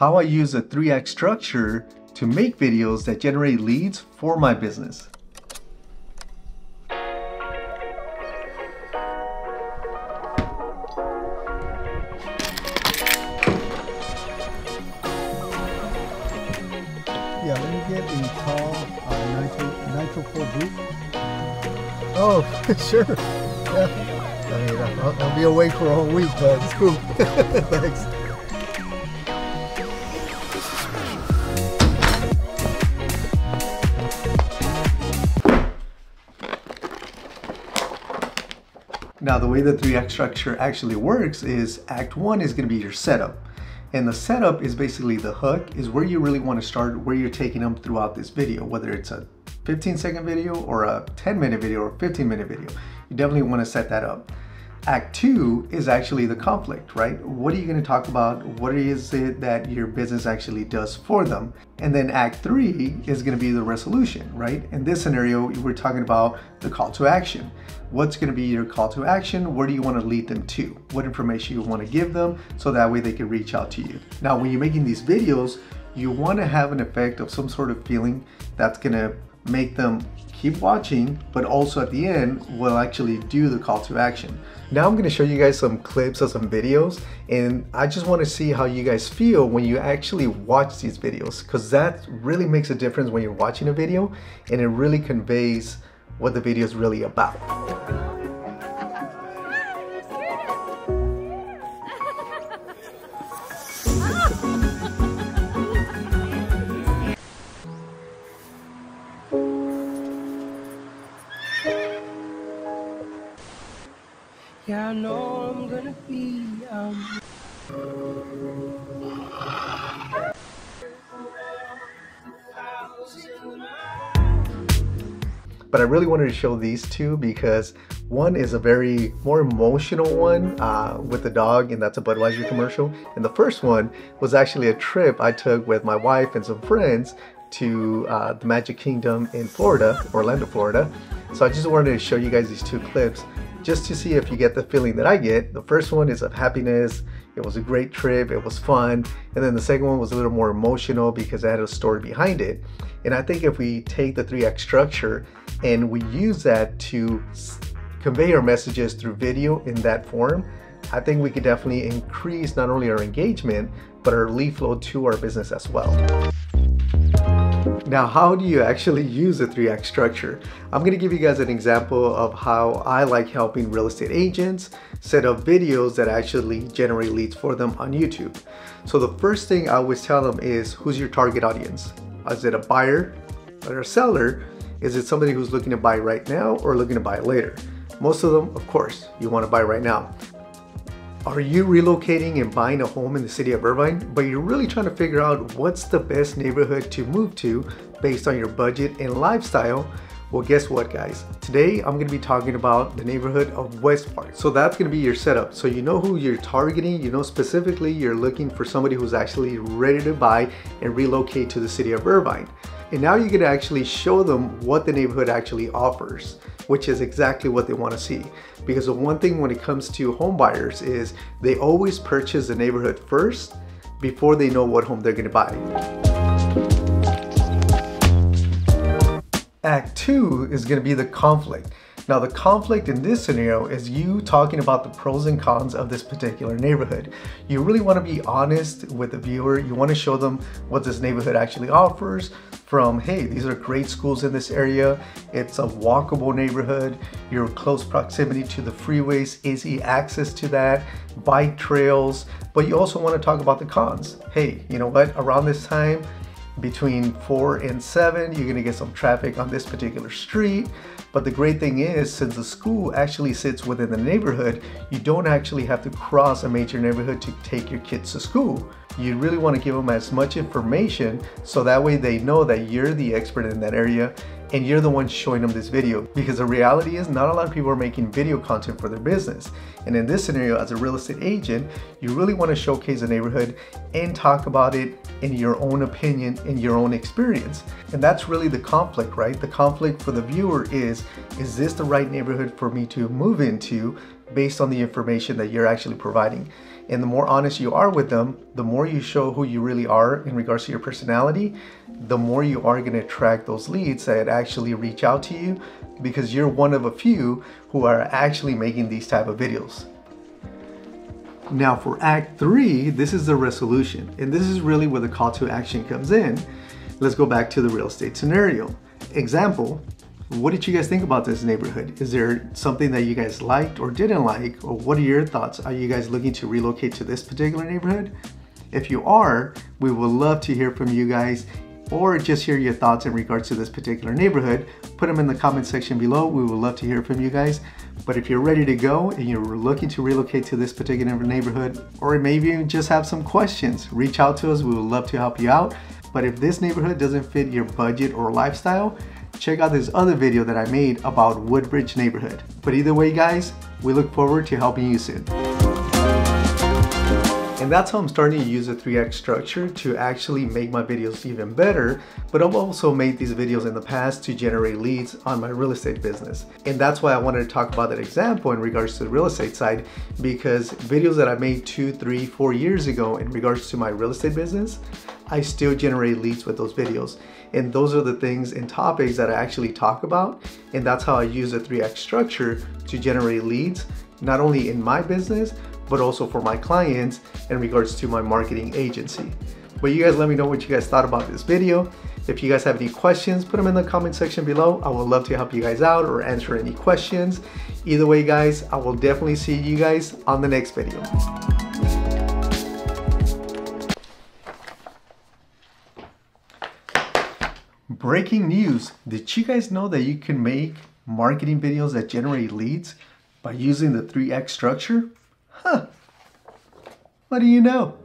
how I use a 3Act structure to make videos that generate leads for my business. Yeah, let me get a tall uh, nitro, nitro 4 boot. Oh, sure. Yeah. I mean, I'll, I'll be away for a whole week, but it's cool. Thanks. The way the 3Act structure actually works is Act 1 is going to be your setup. And the setup is basically the hook is where you really want to start, where you're taking them throughout this video, whether it's a 15 second video or a 10 minute video or 15 minute video. You definitely want to set that up. Act two is actually the conflict, right? What are you going to talk about? What is it that your business actually does for them? And then act three is going to be the resolution, right? In this scenario, we're talking about the call to action. What's going to be your call to action? Where do you want to lead them to? What information you want to give them so that way they can reach out to you. Now, when you're making these videos, you want to have an effect of some sort of feeling that's going to make them keep watching, but also at the end we'll actually do the call to action. Now I'm gonna show you guys some clips of some videos and I just wanna see how you guys feel when you actually watch these videos because that really makes a difference when you're watching a video and it really conveys what the video is really about. Yeah, I know I'm gonna be um but I really wanted to show these two because one is a very more emotional one uh, with the dog and that's a Budweiser commercial and the first one was actually a trip I took with my wife and some friends to uh, the Magic Kingdom in Florida, Orlando, Florida. So I just wanted to show you guys these two clips just to see if you get the feeling that I get. The first one is of happiness. It was a great trip. It was fun. And then the second one was a little more emotional because it had a story behind it. And I think if we take the 3Act structure and we use that to convey our messages through video in that form, I think we could definitely increase not only our engagement, but our lead flow to our business as well. Now, how do you actually use a 3Act structure? I'm gonna give you guys an example of how I like helping real estate agents set up videos that actually generate leads for them on YouTube. So the first thing I always tell them is, who's your target audience? Is it a buyer or a seller? Is it somebody who's looking to buy right now or looking to buy later? Most of them, of course, you wanna buy right now. Are you relocating and buying a home in the city of Irvine, but you're really trying to figure out what's the best neighborhood to move to based on your budget and lifestyle? Well, guess what guys? Today, I'm gonna be talking about the neighborhood of West Park. So that's gonna be your setup. So you know who you're targeting, you know specifically you're looking for somebody who's actually ready to buy and relocate to the city of Irvine. And now you're gonna actually show them what the neighborhood actually offers which is exactly what they want to see. Because the one thing when it comes to home buyers is they always purchase the neighborhood first before they know what home they're going to buy. Act two is going to be the conflict. Now the conflict in this scenario is you talking about the pros and cons of this particular neighborhood. You really want to be honest with the viewer. You want to show them what this neighborhood actually offers from, hey, these are great schools in this area. It's a walkable neighborhood. You're close proximity to the freeways, easy access to that, bike trails. But you also want to talk about the cons. Hey, you know what? Around this time, between 4 and 7 you're gonna get some traffic on this particular street. But the great thing is since the school actually sits within the neighborhood you don't actually have to cross a major neighborhood to take your kids to school. You really want to give them as much information so that way they know that you're the expert in that area and you're the one showing them this video. Because the reality is not a lot of people are making video content for their business. And in this scenario as a real estate agent you really want to showcase the neighborhood and talk about it in your own opinion in your own experience. And that's really the conflict right? The conflict for the viewer is is this the right neighborhood for me to move into based on the information that you're actually providing And the more honest you are with them, the more you show who you really are in regards to your personality, the more you are going to attract those leads that actually reach out to you because you're one of a few who are actually making these type of videos. Now for act three, this is the resolution. And this is really where the call to action comes in. Let's go back to the real estate scenario. Example, what did you guys think about this neighborhood? Is there something that you guys liked or didn't like? Or what are your thoughts? Are you guys looking to relocate to this particular neighborhood? If you are, we would love to hear from you guys or just hear your thoughts in regards to this particular neighborhood. Put them in the comment section below. We would love to hear from you guys. But if you're ready to go and you're looking to relocate to this particular neighborhood, or maybe you just have some questions, reach out to us. We would love to help you out. But if this neighborhood doesn't fit your budget or lifestyle, check out this other video that I made about Woodbridge neighborhood. But either way guys, we look forward to helping you soon. And that's how I'm starting to use the 3Act structure to actually make my videos even better. But I've also made these videos in the past to generate leads on my real estate business. And that's why I wanted to talk about that example in regards to the real estate side, because videos that I made two, three, four years ago in regards to my real estate business, I still generate leads with those videos. And those are the things and topics that I actually talk about. And that's how I use the 3Act structure to generate leads, not only in my business, but also for my clients in regards to my marketing agency. But you guys let me know what you guys thought about this video. If you guys have any questions, put them in the comment section below. I would love to help you guys out or answer any questions. Either way, guys, I will definitely see you guys on the next video. Breaking news. Did you guys know that you can make marketing videos that generate leads by using the 3Act structure? Huh. What do you know?